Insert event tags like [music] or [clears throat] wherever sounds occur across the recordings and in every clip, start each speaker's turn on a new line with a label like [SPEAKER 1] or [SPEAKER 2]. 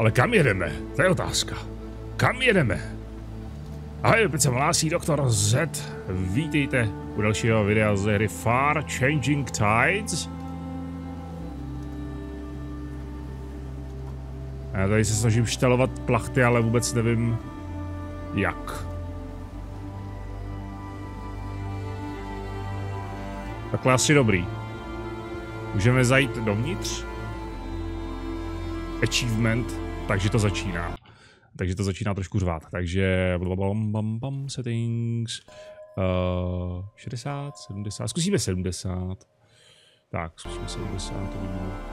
[SPEAKER 1] Ale kam jedeme? To je otázka. Kam jedeme? Ahoj, opět se hlásí doktor Z. Vítejte u dalšího videa z hry Far Changing Tides. Já tady se snažím štelovat plachty, ale vůbec nevím jak. Takhle asi dobrý. Můžeme zajít dovnitř? Achievement, takže to začíná. Takže to začíná trošku řvát. Takže bam, bam, bam, settings. Uh, 60, 70, zkusíme 70. Tak, zkusíme 70. To.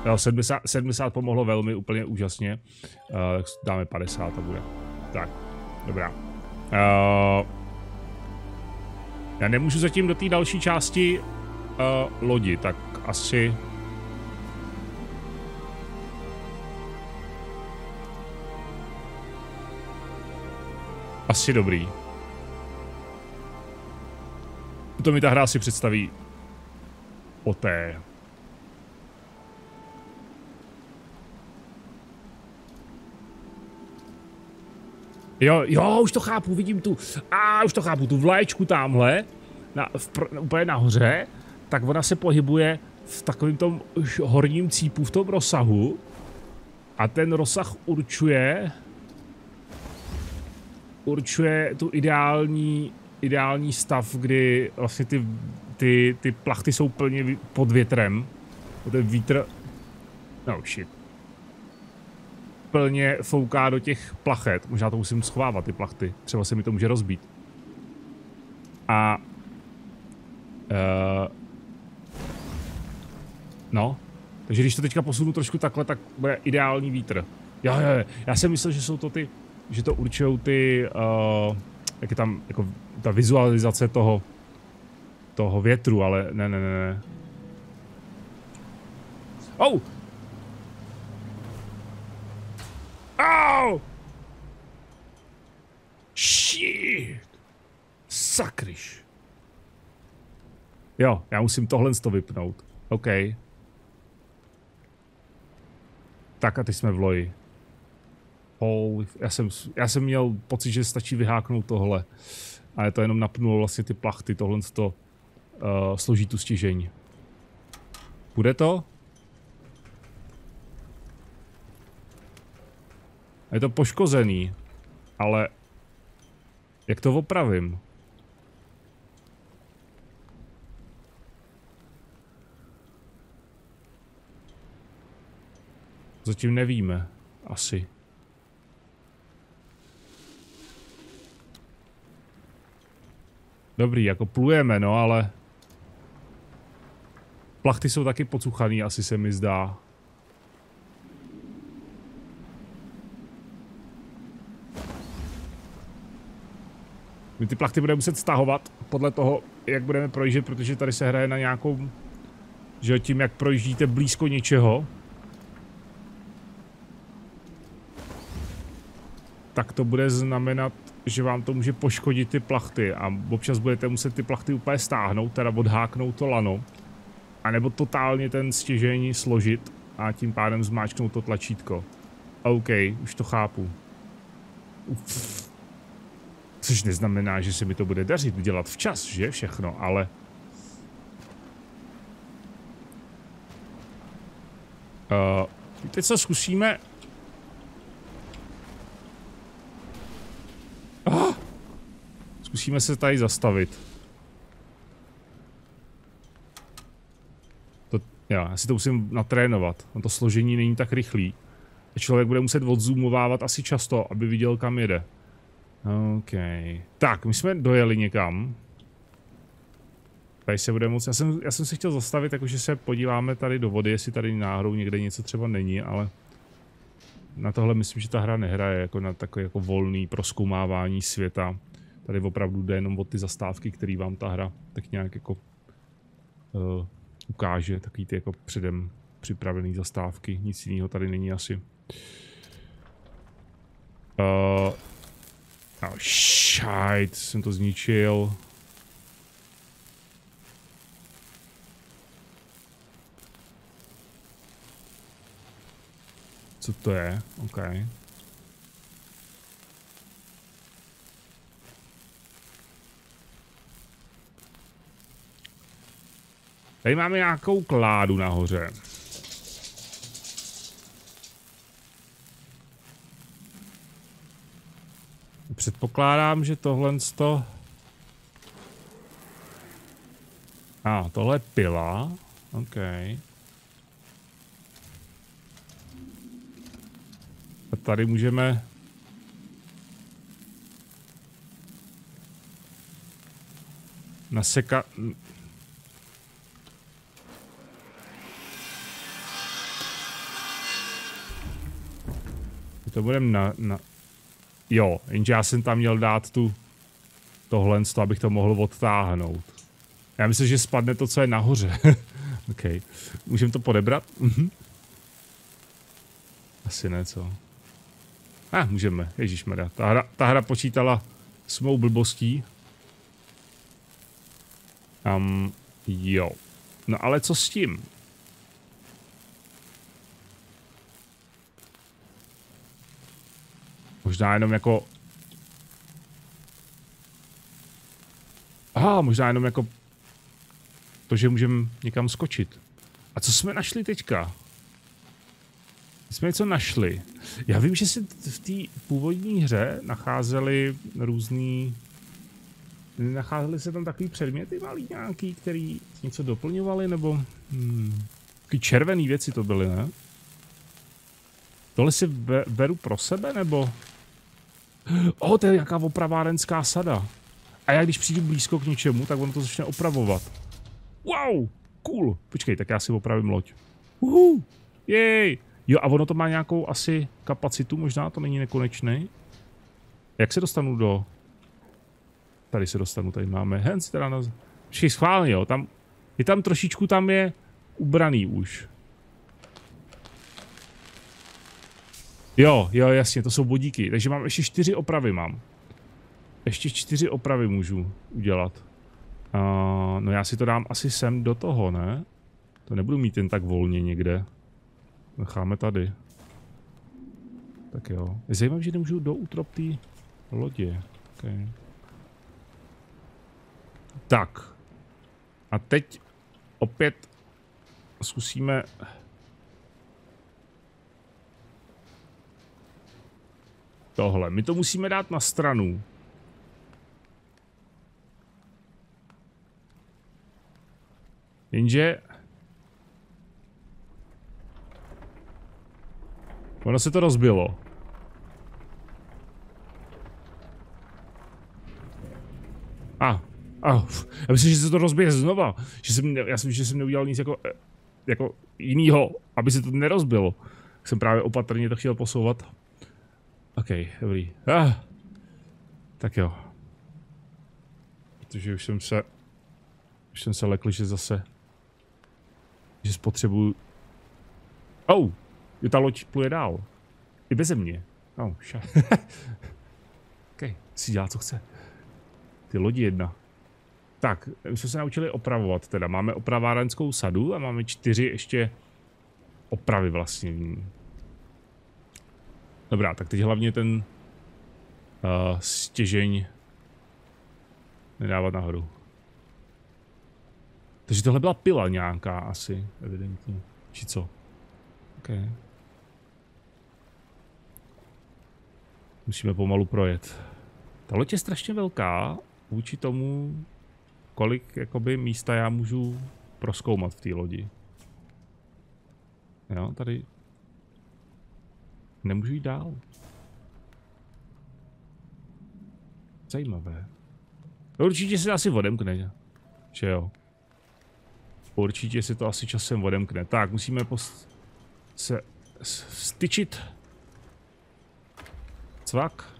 [SPEAKER 1] No, 70, 70 pomohlo velmi, úplně úžasně. Uh, dáme 50 to bude. Tak, dobrá. Uh, já nemůžu zatím do té další části uh, lodi, tak asi... Asi dobrý. To mi ta hra si představí poté. Jo, jo, už to chápu, vidím tu, a už to chápu, tu vlaječku tamhle, na, v, úplně nahoře, tak ona se pohybuje v takovém tom horním cípu, v tom rozsahu. A ten rozsah určuje, určuje tu ideální, ideální stav, kdy vlastně ty, ty, ty plachty jsou plně pod větrem. Ten vítr, no shit, plně fouká do těch plachet. Možná to musím schovávat, ty plachty. Třeba se mi to může rozbít. A... Uh, no. Takže když to teďka posunu trošku takhle, tak bude ideální vítr. Jo, jo, jo. Já jsem myslel, že jsou to ty... Že to určují ty... Uh, jak je tam jako ta vizualizace toho toho větru, ale ne, ne, ne, ne. Oh! Au! Shit! Sakryš. Jo, já musím tohle z to vypnout. OK. Tak a teď jsme v loji. Holy, já jsem, já jsem měl pocit, že stačí vyháknout tohle. Ale to jenom napnulo vlastně ty plachty, tohle to uh, složí tu stěžení. Bude to? Je to poškozený, ale jak to opravím? Zatím nevíme. Asi. Dobrý, jako plujeme, no, ale... Plachty jsou taky pocuchaný, asi se mi zdá. My ty plachty budeme muset stahovat podle toho, jak budeme projíždět, protože tady se hraje na nějakou... Že tím, jak projíždíte blízko něčeho, tak to bude znamenat, že vám to může poškodit ty plachty a občas budete muset ty plachty úplně stáhnout, teda odháknout to lano, anebo totálně ten stěžení složit a tím pádem zmáčknout to tlačítko. OK, už to chápu. Uf. Což neznamená, že se mi to bude dařit dělat včas, že všechno, ale... Uh, teď co zkusíme Zkusíme se tady zastavit. To, já, já si to musím natrénovat. No to složení není tak rychlý. Člověk bude muset odzoomovávat asi často, aby viděl, kam jede. OK. Tak, my jsme dojeli někam. Tady se bude moc. Já jsem, já jsem se chtěl zastavit, jakože se podíváme tady do vody, jestli tady náhodou někde něco třeba není, ale na tohle myslím, že ta hra nehraje jako na takové jako volný proskoumávání světa. Tady opravdu jde jenom o ty zastávky, které vám ta hra tak nějak jako uh, ukáže, takový ty jako předem připravené zastávky. Nic jiného tady není asi. Uh, oh, shit, jsem to zničil. Co to je? OK. Tady máme nějakou kládu nahoře. Předpokládám, že tohle to... A, ah, tohle je pila. OK. A tady můžeme... Nasekat... To budeme na, na... Jo, jenže já jsem tam měl dát tu... Tohle, abych to mohl odtáhnout. Já myslím, že spadne to, co je nahoře. [laughs] OK. Můžeme to podebrat? Mhm. Asi ne, co? A, ah, můžeme. Ježišmarja. Ta hra, ta hra počítala s mou blbostí. Um, jo. No ale co s tím? Možná jenom jako... Aha, možná jenom jako... To, že můžeme někam skočit. A co jsme našli teďka? jsme něco našli. Já vím, že se v té původní hře nacházely různý... Nacházely se tam takový předměty malý nějaký, který něco doplňovali, nebo... Hmm, takový červený věci to byly, ne? Tohle si beru pro sebe, nebo... O, to je jaká opravárenská sada. A já když přijdu blízko k něčemu, tak on to začne opravovat. Wow, cool. Počkej, tak já si opravím loď. Uhu, jej. Jo, a ono to má nějakou asi kapacitu, možná to není nekonečný. Jak se dostanu do... Tady se dostanu, tady máme Hens, teda na... Počkej, schválně, jo, tam... Je tam trošičku, tam je ubraný už. Jo, jo, jasně, to jsou bodíky. Takže mám ještě čtyři opravy mám. Ještě čtyři opravy můžu udělat. Uh, no já si to dám asi sem do toho, ne? To nebudu mít jen tak volně někde. Necháme tady. Tak jo. Je zajímavé, že nemůžu do útrop té lodě. Okay. Tak. A teď opět zkusíme tohle. My to musíme dát na stranu. Jenže... Ono se to rozbilo. A, ah, a, ah, já myslím, že se to rozbije znova. Že jsem, já jsem, že jsem neudělal nic jako, jako jinýho, aby se to nerozbilo. Jsem právě opatrně to chtěl posouvat. OK, dobrý. Ah. Tak jo. Protože už jsem se... Už jsem se lekl, že zase... Že spotřebuju... Oh! Jo, ta loď pluje dál. I beze mě. Oh, ša. [laughs] OK, si dělá, co chce. Ty lodi jedna. Tak, my jsme se naučili opravovat teda. Máme opravárenskou sadu a máme čtyři ještě opravy vlastně. Dobrá, tak teď hlavně ten uh, stěžeň nedávat nahoru. Takže tohle byla pila nějaká asi, evidentně. Či co? OK. Musíme pomalu projet. Ta loď je strašně velká vůči tomu, kolik jakoby místa já můžu proskoumat v té lodi. Jo, tady Nemůžu jít dál. Zajímavé. No určitě se asi odemkne, že jo? Určitě si to asi časem odemkne. Tak, musíme post... se... styčit. Cvak.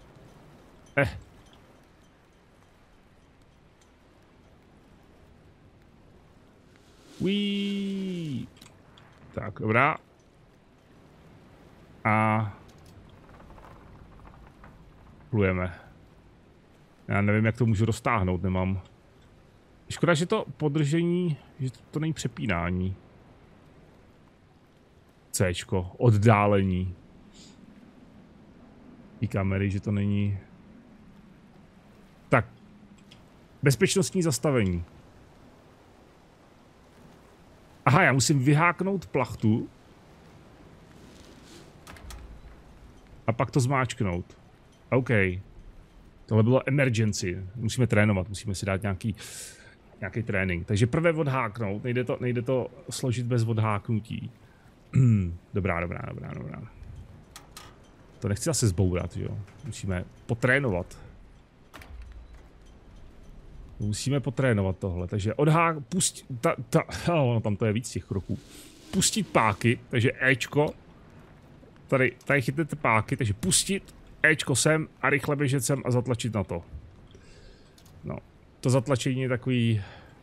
[SPEAKER 1] Eh. Uí. Tak, dobrá. A plujeme. Já nevím, jak to můžu roztáhnout, nemám. Škoda, že to podržení, že to není přepínání. C, oddálení. I kamery, že to není... Tak. Bezpečnostní zastavení. Aha, já musím vyháknout plachtu. A pak to zmáčknout. OK. Tohle bylo emergency. Musíme trénovat, musíme si dát nějaký, nějaký trénink. Takže prvé odháknout, nejde to, nejde to složit bez odháknutí. [clears throat] dobrá, dobrá, dobrá, dobrá. To nechci zase zbourat, jo. Musíme potrénovat. Musíme potrénovat tohle, takže odhák, pustit, ta, ta, [laughs] oh, tam to je víc těch kroků. Pustit páky, takže Ečko, tady, tady chytnete páky, takže pustit, Ečko sem a rychle běžet sem a zatlačit na to. No, to zatlačení je takový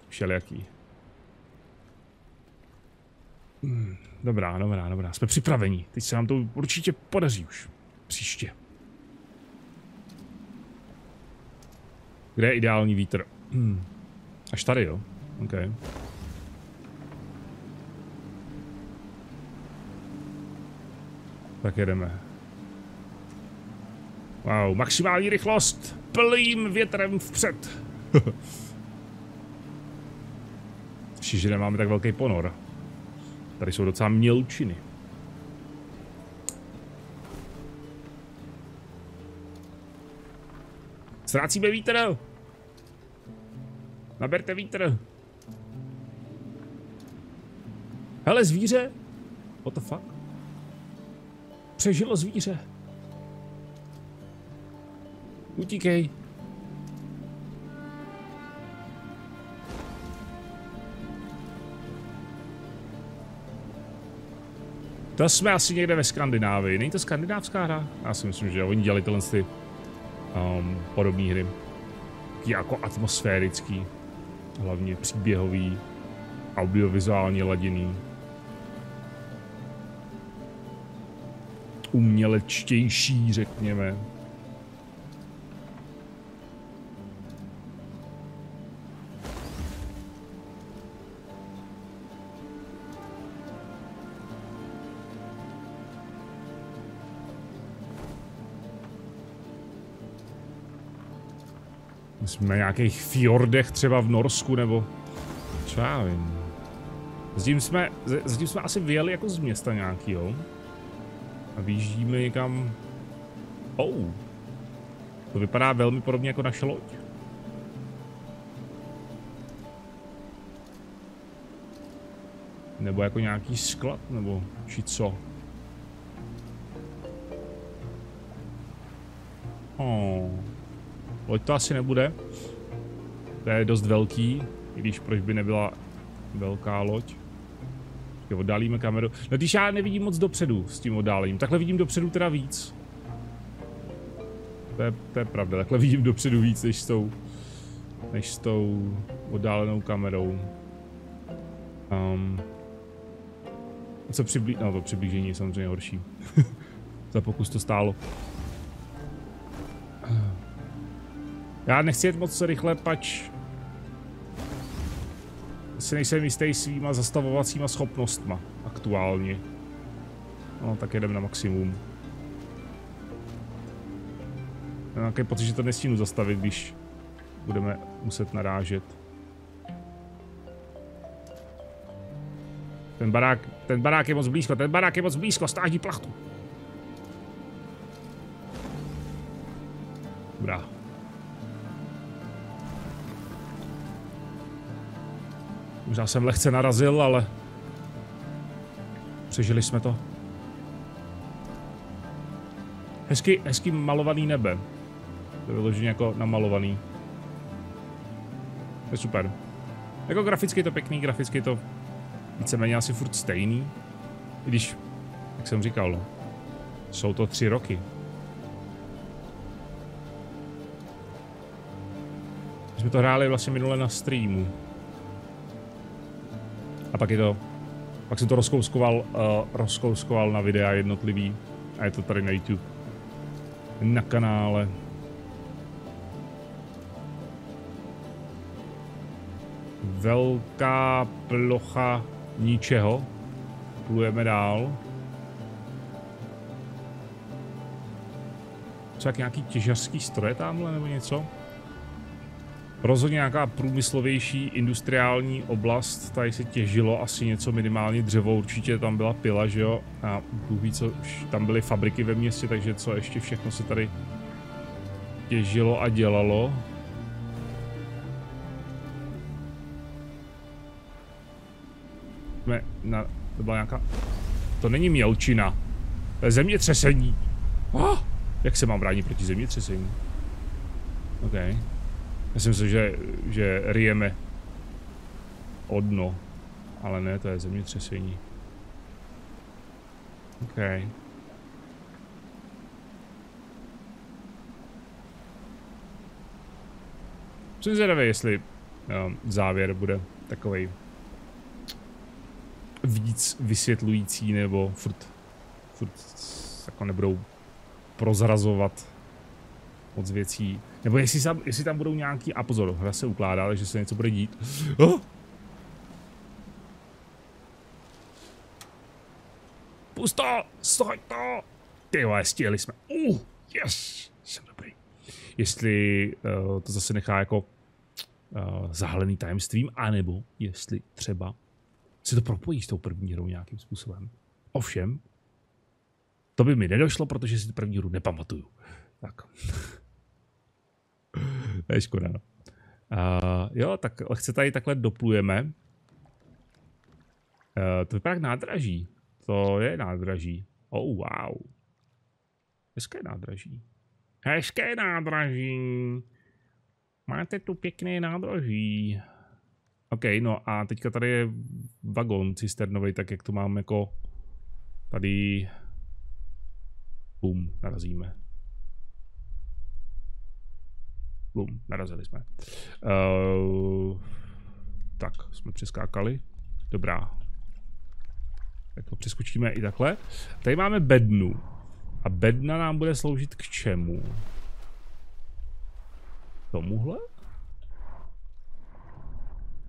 [SPEAKER 1] všelijaký. Hmm, dobrá, dobrá, dobrá, jsme připraveni. Teď se nám to určitě podaří už. Příště. Kde je ideální vítr? Hmm. Až tady, jo? OK. Tak jedeme. Wow, maximální rychlost! Plým větrem vpřed! [laughs] Ještě, že nemáme tak velký ponor. Tady jsou docela mělčiny. Ztrácíme vítr! Naberte vítr! Hele, zvíře! What the fuck? Přežilo zvíře. Utíkej. To jsme asi někde ve Skandinávii. Není to skandinávská hra? Já si myslím, že oni dělali tyhle ty um, podobné hry. Taký jako atmosférický, hlavně příběhový, audiovizuálně laděný. Umělečtější, řekněme. Jsme na nějakých fjordech třeba v Norsku, nebo... Co já vím. Zatím jsme, zatím jsme asi vyjeli jako z města nějakýho. A vyjíždíme někam... Oh. To vypadá velmi podobně jako naše loď. Nebo jako nějaký sklad, nebo či co? Oh. Loď to asi nebude. To je dost velký, i když proč by nebyla velká loď. Jo, oddálíme kameru. No když já nevidím moc dopředu s tím oddálením. Takhle vidím dopředu teda víc. To je, to je pravda, takhle vidím dopředu víc než s tou, než s tou oddálenou kamerou. Um, co přiblí... No to přiblížení je samozřejmě horší. [laughs] Za pokus to stálo. Já nechci jet moc rychle, pač si nejsem jistý svýma zastavovacíma schopnostma aktuálně. No, tak jedem na maximum. Mám nějaký pocit, že to nestínu zastavit, když budeme muset narážet. Ten barák, ten barák je moc blízko, ten barák je moc blízko, stáží plachtu. Dobrá. Možná jsem lehce narazil, ale přežili jsme to. Hezky, hezky malovaný nebe. To je vyloženě jako namalovaný. To je super. Jako graficky je to pěkný, graficky je to víceméně asi furt stejný. I když, jak jsem říkal, no, jsou to tři roky. My jsme to hráli vlastně minule na streamu. A pak je to, pak jsem to rozkouskoval, uh, rozkouskoval na videa jednotlivý a je to tady na YouTube. Na kanále. Velká plocha ničeho. Plujeme dál. Jak nějaký těžařský stroje tamhle nebo něco? Rozhodně nějaká průmyslovější industriální oblast, tady se těžilo asi něco minimálně dřevo, určitě tam byla pila, že jo? A Bůh ví, co, tam byly fabriky ve městě, takže co ještě všechno se tady těžilo a dělalo. Jsme na, to byla nějaká, to není mělčina, to je zemětřesení. Oh, jak se mám bránit proti zemětřesení? OK. Myslím si, že, že rijeme o dno, ale ne, to je zemětřesení. OK. Jsem zvědavý, jestli um, závěr bude takový víc vysvětlující, nebo furt, furt jako nebudou prozrazovat moc věcí. Nebo jestli tam, jestli tam budou nějaký... A pozor, hra se ukládá, takže se něco bude dít. Oh! Pusto! Stoj to! Ty vole, stihli jsme. Uh, yes! Jsem dobrý. Jestli uh, to zase nechá jako uh, zahalený tajemstvím, anebo jestli třeba se to propojí s tou první hrou nějakým způsobem. Ovšem, to by mi nedošlo, protože si první hru nepamatuju. Tak. To je škoda, no. Uh, jo, tak lehce tady takhle doplujeme. Uh, to vypadá jak nádraží. To je nádraží. Oh, wow. Hezké nádraží. Hezké nádraží. Máte tu pěkné nádraží. OK, no a teďka tady je vagon cisternový, tak jak to mám jako tady Bum, narazíme. Bum, narazili jsme. Uh, tak, jsme přeskákali. Dobrá. Tak to přeskočíme i takhle. Tady máme bednu. A bedna nám bude sloužit k čemu? Tomuhle?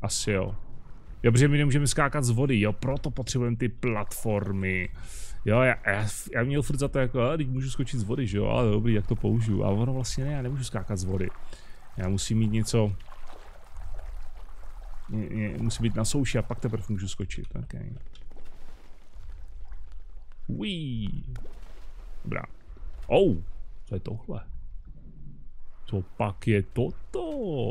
[SPEAKER 1] Asi jo. Jo, protože my nemůžeme skákat z vody, jo, proto potřebujeme ty platformy. Jo, já, já, já měl furt za to jako, a, teď můžu skočit z vody, že jo, ale dobrý, jak to použiju. A ono vlastně ne, já nemůžu skákat z vody. Já musím mít něco, ně, ně, musím být na souši a pak teprve můžu skočit, okay. Uí. Dobrá. Oh, co je tohle? Co pak je toto?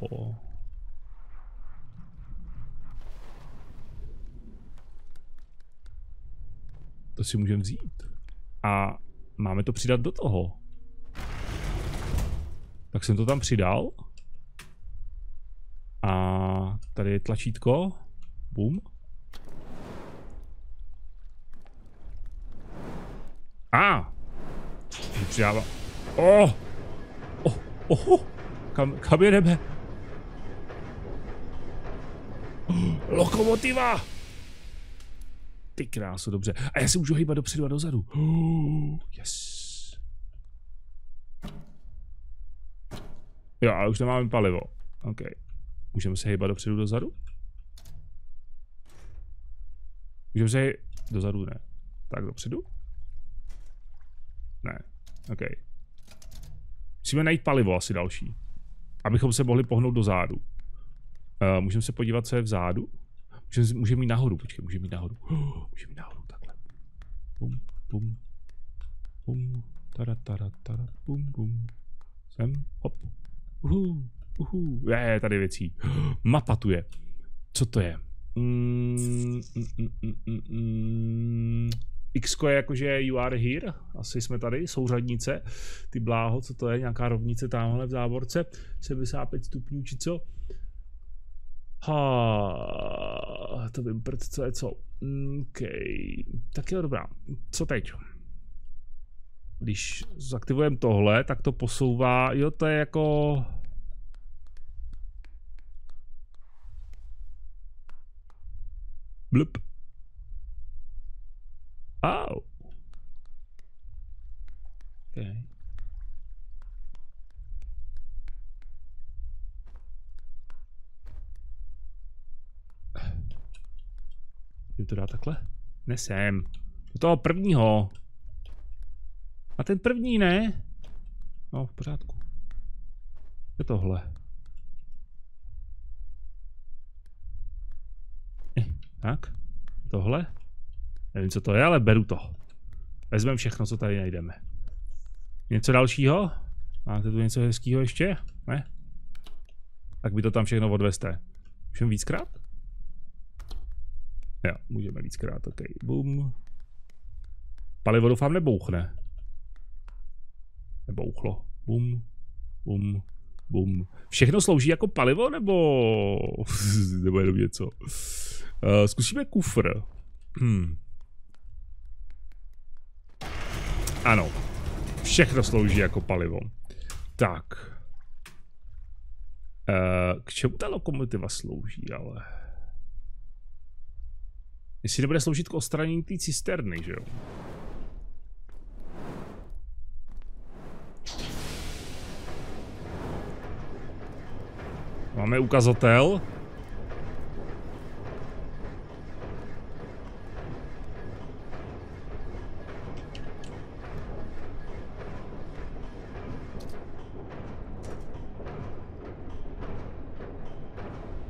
[SPEAKER 1] To si můžeme vzít. A máme to přidat do toho. Tak jsem to tam přidal. A tady je tlačítko. Bum. A. Ah. Přidává. Oh. Oh. Oh. Kam, kam jedeme? [gasps] Lokomotiva! Ty krásu, dobře. A já se můžu hýbat dopředu a dozadu. [gasps] Yes. Jo, ale už nemáme palivo. OK. Můžeme se hýbat dopředu dozadu? Můžeme se dozadu, ne. Tak dopředu? Ne. OK. Musíme najít palivo asi další. Abychom se mohli pohnout do zádu. Uh, můžeme se podívat, co je vzadu. Můžeme, můžeme mít nahoru, počkej, můžeme mít nahoru. [gasps] Oh, můžeme mít nahoru, takhle. Bum, bum, bum, tada, tada, tada, bum, bum. Sem, hop. Uhu, uhu. Je, tady věcí. [gasps] Mapa tu je. Co to je? Mm, mm, mm, mm, mm. X je jakože you are here, asi jsme tady, souřadnice, ty bláho, co to je, nějaká rovnice tamhle v závorce, 75 stupňů či co. Ha, to vím, prd, co je co. OK, tak jo, dobrá. Co teď? Když zaktivujeme tohle, tak to posouvá, jo, to je jako... Blup. Au. Okay. Jdu to dát takhle? Nesem. Do toho prvního. A ten první ne? No, v pořádku. Je tohle. Eh, tak. Tohle. Nevím, co to je, ale beru to. Vezmeme všechno, co tady najdeme. Něco dalšího? Máte tu něco hezkého ještě? Ne? Tak by to tam všechno odveste. Můžeme víckrát? Jo, můžeme víckrát, ok. Bum. Palivo doufám nebouchne. Nebouchlo. Bum, bum, bum. Všechno slouží jako palivo, nebo... [laughs] nebo jenom něco? Uh, zkusíme kufr. Hmm. Ano. Všechno slouží jako palivo. Tak. Uh, k čemu ta lokomotiva slouží, ale... Jestli nebude sloužit k odstranění té cisterny, že jo? Máme ukazatel.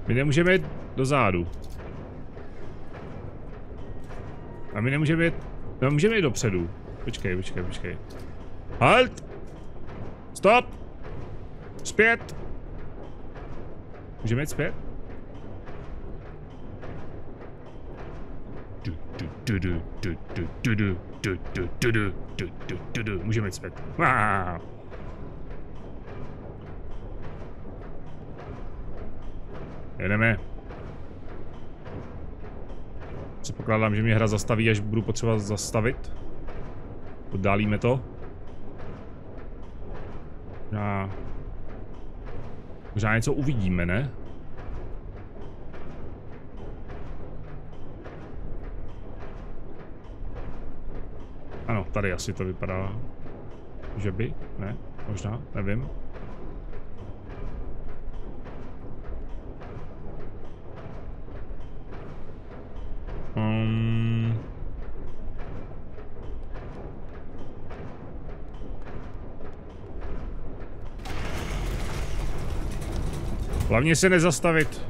[SPEAKER 1] My nemůžeme jít do A my nemůžeme jít... My můžeme jít dopředu. Počkej, počkej, počkej. Halt! Stop! Zpět! Můžeme jít zpět? Můžeme jít zpět. Jedeme. Předpokládám, že mě hra zastaví, až budu potřeba zastavit. Oddálíme to. Možná... Možná něco uvidíme, ne? Ano, tady asi to vypadá, že by, ne? Možná, nevím. Hlavně se nezastavit.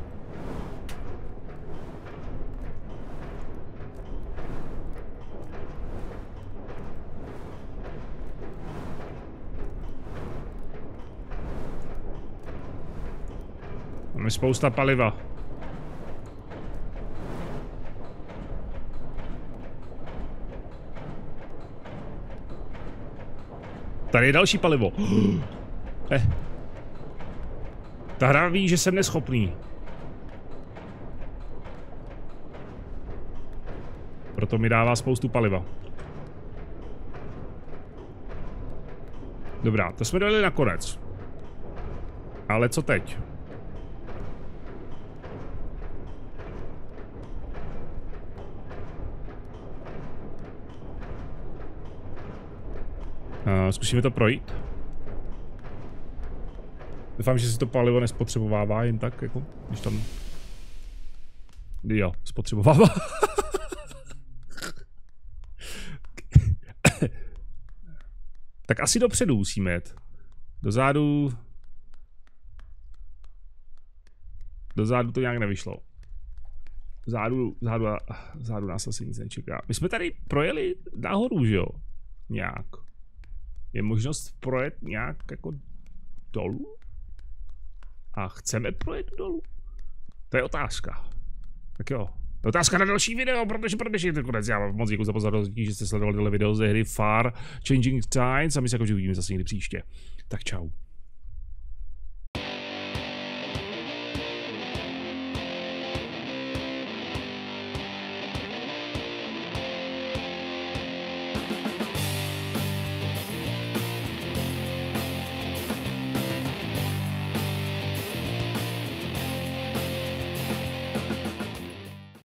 [SPEAKER 1] Máme spousta paliva. Tady je další palivo. [gasps] eh. Ta hra ví, že jsem neschopný. Proto mi dává spoustu paliva. Dobrá, to jsme dali nakonec. Ale co teď? Uh, zkusíme to projít. Doufám, že si to palivo nespotřebovává jen tak, jako, když tam... Jo, spotřebovává. [laughs] tak asi dopředu musíme jet. Dozadu... Dozadu to nějak nevyšlo. Zádu, zádu, zádu nás asi nic nečeká. My jsme tady projeli nahoru, že jo? Nějak. Je možnost projet nějak jako dolů? A chceme projet dolů? To je otázka. Tak jo. To je otázka na další video, protože pro dnešní konec. Já vám moc děkuji za pozornost, že jste sledovali tohle video ze hry Far Changing Times a my se jako uvidíme zase někdy příště. Tak čau.